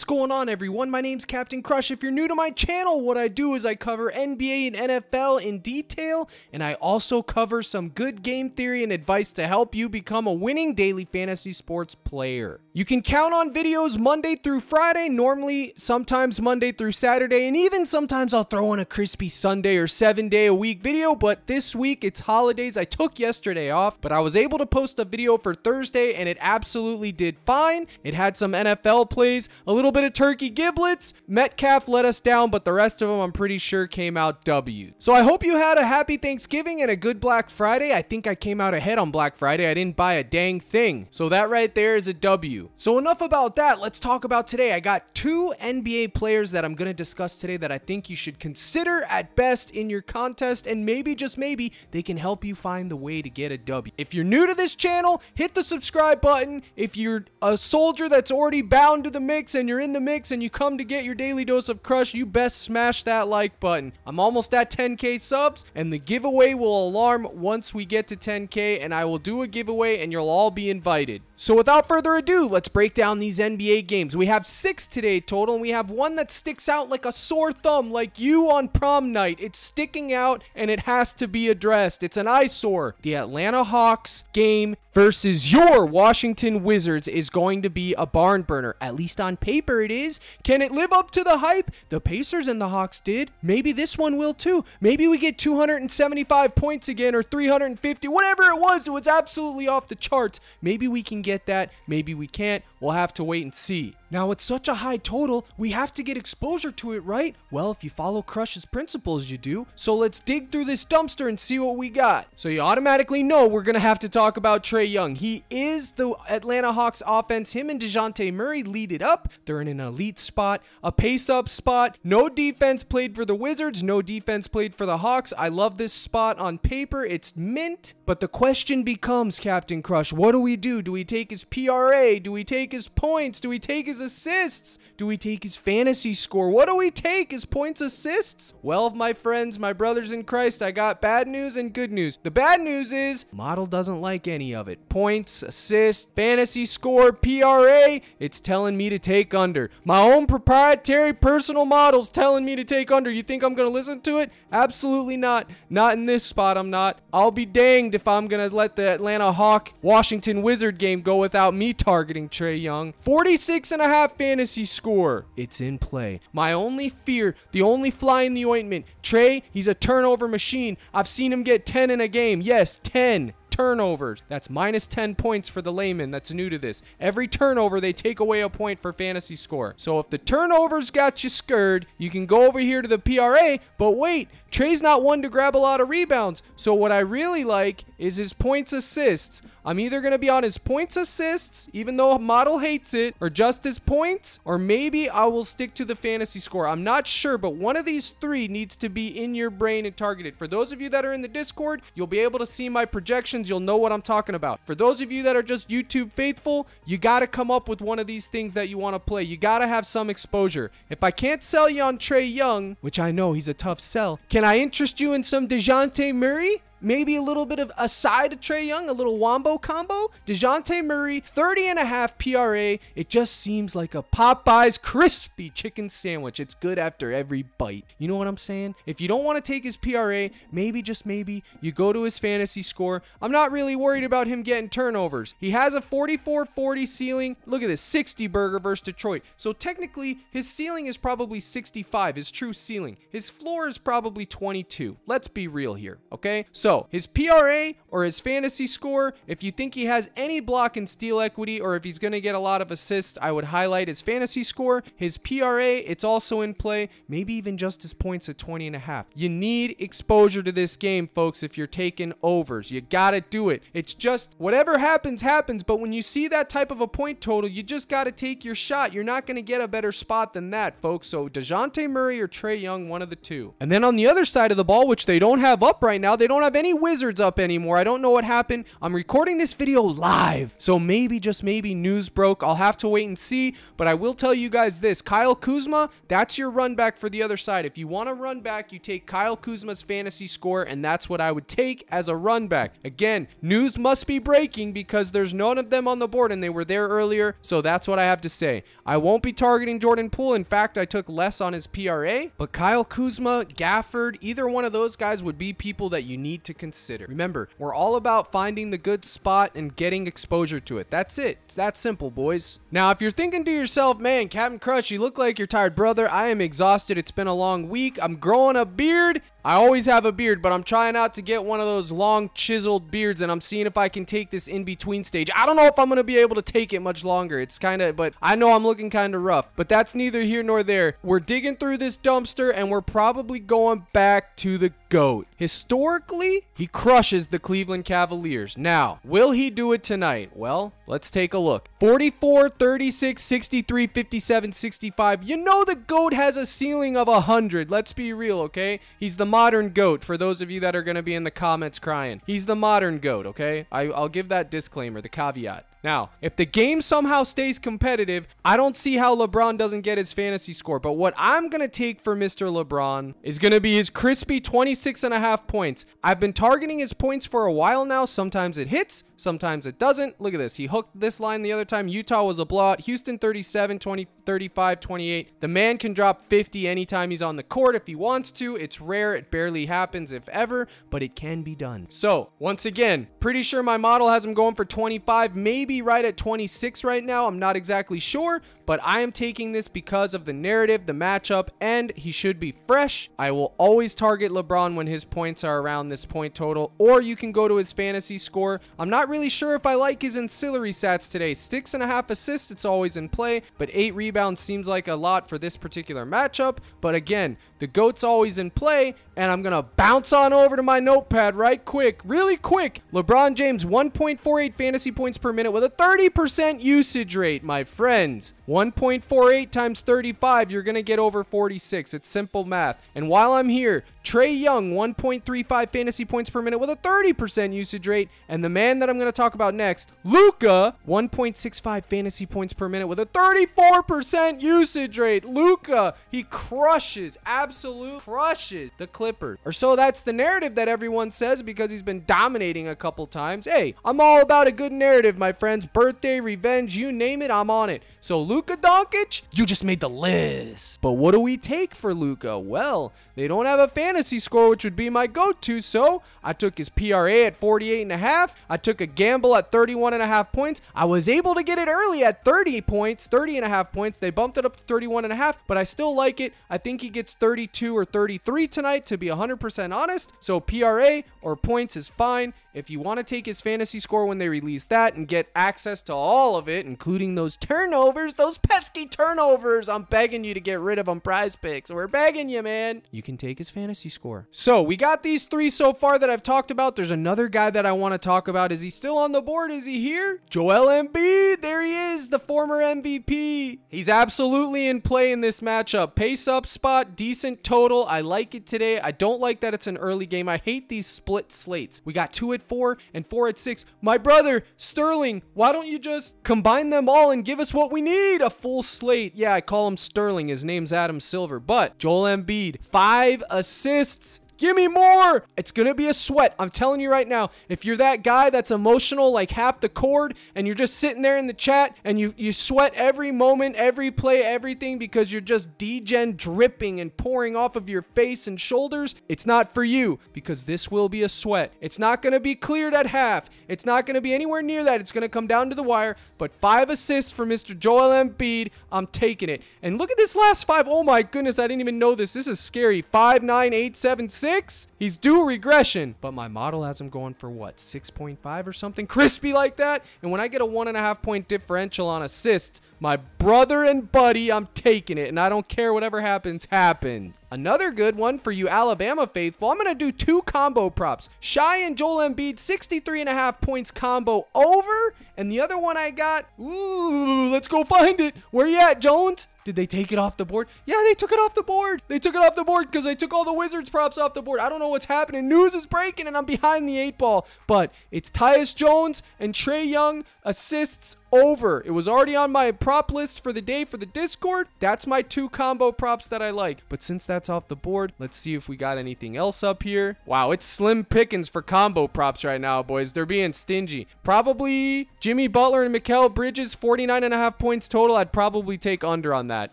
what's going on everyone? My name's Captain Crush. If you're new to my channel, what I do is I cover NBA and NFL in detail, and I also cover some good game theory and advice to help you become a winning daily fantasy sports player. You can count on videos Monday through Friday, normally sometimes Monday through Saturday, and even sometimes I'll throw in a crispy Sunday or 7 day a week video, but this week it's holidays. I took yesterday off, but I was able to post a video for Thursday and it absolutely did fine. It had some NFL plays, a little bit of turkey giblets. Metcalf let us down, but the rest of them I'm pretty sure came out W. So I hope you had a happy Thanksgiving and a good Black Friday. I think I came out ahead on Black Friday. I didn't buy a dang thing. So that right there is a W. So enough about that. Let's talk about today. I got two NBA players that I'm going to discuss today that I think you should consider at best in your contest and maybe just maybe they can help you find the way to get a W. If you're new to this channel, hit the subscribe button. If you're a soldier that's already bound to the mix and you're in the mix and you come to get your daily dose of crush, you best smash that like button. I'm almost at 10k subs and the giveaway will alarm once we get to 10k and I will do a giveaway and you'll all be invited. So without further ado, let's break down these NBA games. We have six today total, and we have one that sticks out like a sore thumb, like you on prom night. It's sticking out, and it has to be addressed. It's an eyesore. The Atlanta Hawks game versus your Washington Wizards is going to be a barn burner. At least on paper it is. Can it live up to the hype? The Pacers and the Hawks did. Maybe this one will too. Maybe we get 275 points again or 350, whatever it was. It was absolutely off the charts. Maybe we can get that. Maybe we can't. We'll have to wait and see. Now, it's such a high total, we have to get exposure to it, right? Well, if you follow Crush's principles, you do. So let's dig through this dumpster and see what we got. So you automatically know we're going to have to talk about Trae Young. He is the Atlanta Hawks offense. Him and DeJounte Murray lead it up. They're in an elite spot, a pace-up spot. No defense played for the Wizards, no defense played for the Hawks. I love this spot on paper. It's mint. But the question becomes, Captain Crush, what do we do? Do we take his PRA? Do we take his points? Do we take his assists? Do we take his fantasy score? What do we take? His points assists? Well, my friends, my brothers in Christ, I got bad news and good news. The bad news is model doesn't like any of it. Points, assists, fantasy score, PRA, it's telling me to take under. My own proprietary personal model's telling me to take under. You think I'm going to listen to it? Absolutely not. Not in this spot, I'm not. I'll be danged if I'm going to let the Atlanta Hawk Washington Wizard game go without me targeting Trae Young. 46 and a half fantasy score. It's in play. My only fear, the only fly in the ointment, Trey, he's a turnover machine. I've seen him get 10 in a game. Yes, 10 turnovers. That's minus 10 points for the layman that's new to this. Every turnover, they take away a point for fantasy score. So if the turnovers got you scared, you can go over here to the PRA, but wait, Trae's not one to grab a lot of rebounds. So what I really like is his points assists. I'm either going to be on his points assists, even though a model hates it, or just his points, or maybe I will stick to the fantasy score. I'm not sure, but one of these three needs to be in your brain and targeted. For those of you that are in the Discord, you'll be able to see my projections. You'll know what I'm talking about. For those of you that are just YouTube faithful, you got to come up with one of these things that you want to play. You got to have some exposure. If I can't sell you on Trae Young, which I know he's a tough sell, can I interest you in some DeJounte Murray? Maybe a little bit of a side of Trae Young, a little wombo combo. DeJounte Murray, 30 and a half PRA. It just seems like a Popeye's crispy chicken sandwich. It's good after every bite. You know what I'm saying? If you don't want to take his PRA, maybe just maybe you go to his fantasy score. I'm not really worried about him getting turnovers. He has a 44-40 ceiling. Look at this, 60 burger versus Detroit. So technically, his ceiling is probably 65, his true ceiling. His floor is probably 22. Let's be real here, okay? So so, his PRA or his fantasy score, if you think he has any block and steal equity or if he's going to get a lot of assists, I would highlight his fantasy score. His PRA, it's also in play, maybe even just his points at 20 and a half. You need exposure to this game, folks, if you're taking overs. You got to do it. It's just whatever happens, happens. But when you see that type of a point total, you just got to take your shot. You're not going to get a better spot than that, folks. So, DeJounte Murray or Trae Young, one of the two. And then on the other side of the ball, which they don't have up right now, they don't have any wizards up anymore. I don't know what happened. I'm recording this video live. So maybe, just maybe, news broke. I'll have to wait and see. But I will tell you guys this. Kyle Kuzma, that's your run back for the other side. If you want to run back, you take Kyle Kuzma's fantasy score, and that's what I would take as a run back. Again, news must be breaking because there's none of them on the board, and they were there earlier. So that's what I have to say. I won't be targeting Jordan Poole. In fact, I took less on his PRA. But Kyle Kuzma, Gafford, either one of those guys would be people that you need to consider. Remember, we're all about finding the good spot and getting exposure to it. That's it. It's that simple, boys. Now, if you're thinking to yourself, man, Captain Crush, you look like you're tired, brother. I am exhausted. It's been a long week. I'm growing a beard. I always have a beard, but I'm trying out to get one of those long chiseled beards and I'm seeing if I can take this in between stage. I don't know if I'm going to be able to take it much longer. It's kind of, but I know I'm looking kind of rough, but that's neither here nor there. We're digging through this dumpster and we're probably going back to the GOAT. Historically, he crushes the Cleveland Cavaliers. Now, will he do it tonight? Well, let's take a look. 44, 36, 63, 57, 65. You know the GOAT has a ceiling of 100. Let's be real, okay? He's the modern GOAT for those of you that are going to be in the comments crying. He's the modern GOAT, okay? I, I'll give that disclaimer, the caveat. Now, if the game somehow stays competitive, I don't see how LeBron doesn't get his fantasy score. But what I'm going to take for Mr. LeBron is going to be his crispy 26 and a half points. I've been targeting his points for a while now. Sometimes it hits, sometimes it doesn't. Look at this. He hooked this line the other time. Utah was a blowout. Houston 37, 20, 35, 28. The man can drop 50 anytime he's on the court if he wants to. It's rare. It barely happens, if ever, but it can be done. So, once again, pretty sure my model has him going for 25, maybe right at 26 right now. I'm not exactly sure, but I am taking this because of the narrative, the matchup, and he should be fresh. I will always target LeBron when his points are around this point total, or you can go to his fantasy score. I'm not really sure if I like his ancillary stats today. Six and a half assists, it's always in play, but eight rebounds seems like a lot for this particular matchup. But again, the GOAT's always in play, and I'm going to bounce on over to my notepad right quick, really quick. LeBron James, 1.48 fantasy points per minute with a 30% usage rate, my friends. 1.48 times 35, you're going to get over 46. It's simple math. And while I'm here, Trae Young, 1.35 fantasy points per minute with a 30% usage rate. And the man that I'm going to talk about next, Luka, 1.65 fantasy points per minute with a 34% usage rate. Luka, he crushes, absolute crushes the Clippers. Or so that's the narrative that everyone says because he's been dominating a couple times. Hey, I'm all about a good narrative, my friends. Birthday, revenge, you name it, I'm on it. So Luka Doncic, you just made the list. But what do we take for Luka? Well, they don't have a fantasy score, which would be my go-to, so I took his PRA at 48 and a half. I took a gamble at 31 and a half points. I was able to get it early at 30 points, 30 and a half points. They bumped it up to 31 and a half, but I still like it. I think he gets 32 or 33 tonight, to be 100% honest. So PRA or points is fine. If you want to take his fantasy score when they release that and get access to all of it, including those turnovers, those pesky turnovers, I'm begging you to get rid of them PrizePicks. We're begging you, man. You can take his fantasy score. So we got these three so far that I've talked about. There's another guy that I want to talk about. Is he still on the board? Is he here? Joel Embiid. There he is, the former MVP. He's absolutely in play in this matchup. Pace up spot, decent total. I like it today. I don't like that it's an early game. I hate these split slates. We got two at four and four at six. My brother, Sterling, why don't you just combine them all and give us what we need? A full slate. Yeah, I call him Sterling. His name's Adam Silver. But Joel Embiid, five assists, Assists. Give me more. It's going to be a sweat. I'm telling you right now, if you're that guy that's emotional like half the cord and you're just sitting there in the chat and you, you sweat every moment, every play, everything because you're just degen dripping and pouring off of your face and shoulders, it's not for you because this will be a sweat. It's not going to be cleared at half. It's not going to be anywhere near that. It's going to come down to the wire. But five assists for Mr. Joel Embiid. I'm taking it. And look at this last five. Oh my goodness, I didn't even know this. This is scary. Five, nine, eight, seven, six six. He's due regression, but my model has him going for what, 6.5 or something crispy like that? And when I get a one and a half point differential on assists, my brother and buddy, I'm taking it, and I don't care whatever happens, happens. Another good one for you Alabama faithful. I'm going to do two combo props. Shai and Joel Embiid, 63 and a half points combo over. And the other one I got, ooh, let's go find it. Where you at, Jones? Did they take it off the board? Yeah, they took it off the board. They took it off the board because they took all the Wizards props off the board. I don't know what's happening. News is breaking and I'm behind the eight ball. But it's Tyus Jones and Trae Young assists over. It was already on my prop list for the day for the Discord. That's my two combo props that I like. But since that's off the board, let's see if we got anything else up here. Wow, it's slim pickings for combo props right now, boys. They're being stingy. Probably Jimmy Butler and Mikal Bridges, 49 and a half points total. I'd probably take under on that,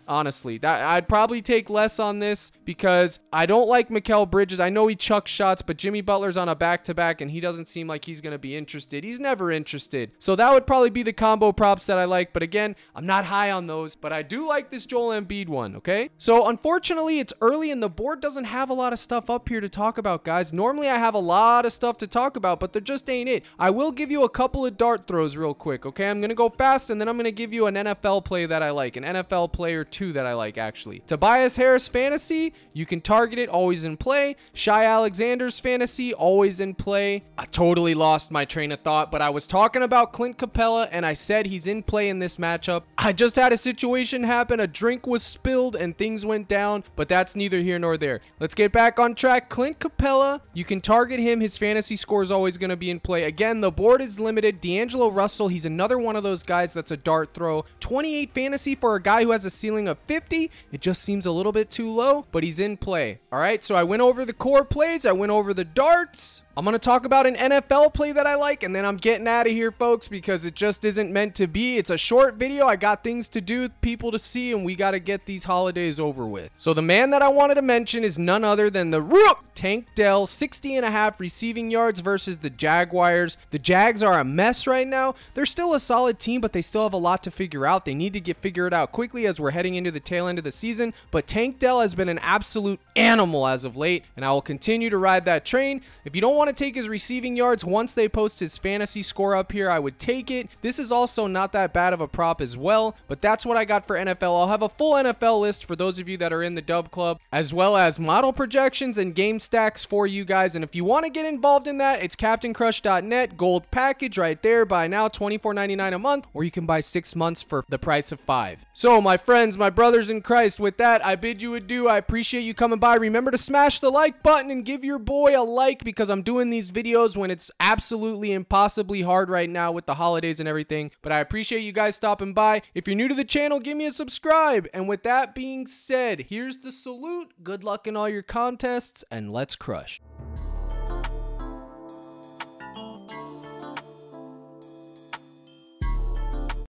honestly. That, I'd probably take less on this because I don't like Mikal Bridges. I know he chucks shots, but Jimmy Butler's on a back-to-back, -back and he doesn't seem like he's going to be interested. He's never interested. So that would probably be the combo props that I like. But again, I'm not high on those, but I do like this Joel Embiid one, okay? So unfortunately, it's early and the board doesn't have a lot of stuff up here to talk about, guys. Normally, I have a lot of stuff to talk about, but there just ain't it. I will give you a couple of dart throws real quick, okay? I'm going to go fast, and then I'm going to give you an NFL play that I like, an NFL player two that I like, actually. Tobias Harris Fantasy, you can target it, always in play. Shai Alexander's Fantasy, always in play. I totally lost my train of thought, but I was talking about Clint Capela, and I said he's in play in this matchup. I just had a situation happen. A drink was spilled and things went down, but that's neither here nor there. Let's get back on track. Clint Capela, you can target him. His fantasy score is always going to be in play. Again, the board is limited. D'Angelo Russell, he's another one of those guys that's a dart throw. 28 fantasy for a guy who has a ceiling of 50. It just seems a little bit too low, but he's in play. All right, so I went over the core plays. I went over the darts. I'm going to talk about an NFL play that I like, and then I'm getting out of here, folks, because it just isn't meant to be. It's a short video. I got things to do, people to see, and we got to get these holidays over with. So the man that I wanted to mention is none other than the Rook Tank Dell, 60 and a half receiving yards versus the Jaguars. The Jags are a mess right now. They're still a solid team, but they still have a lot to figure out. They need to get figured out quickly as we're heading into the tail end of the season, but Tank Dell has been an absolute animal as of late, and I will continue to ride that train. If you don't want to take his receiving yards once they post his fantasy score up here, I would take it. This is also not that bad of a prop as well, but that's what I got for NFL. I'll have a full NFL list for those of you that are in the Dub Club, as well as model projections and game stacks for you guys. And if you want to get involved in that, it's CaptainCrush.net, gold package right there. Buy now, $24.99 a month, or you can buy six months for the price of five. So, my friends, my brothers in Christ, with that, I bid you adieu. I appreciate you coming by. Remember to smash the like button and give your boy a like because I'm doing these videos when it's absolutely impossibly hard right now with the holidays and everything. But I appreciate you guys stopping by. If you're new to the channel, give me a subscribe. And with that being said, here's the salute. Good luck in all your contests, and let's crush.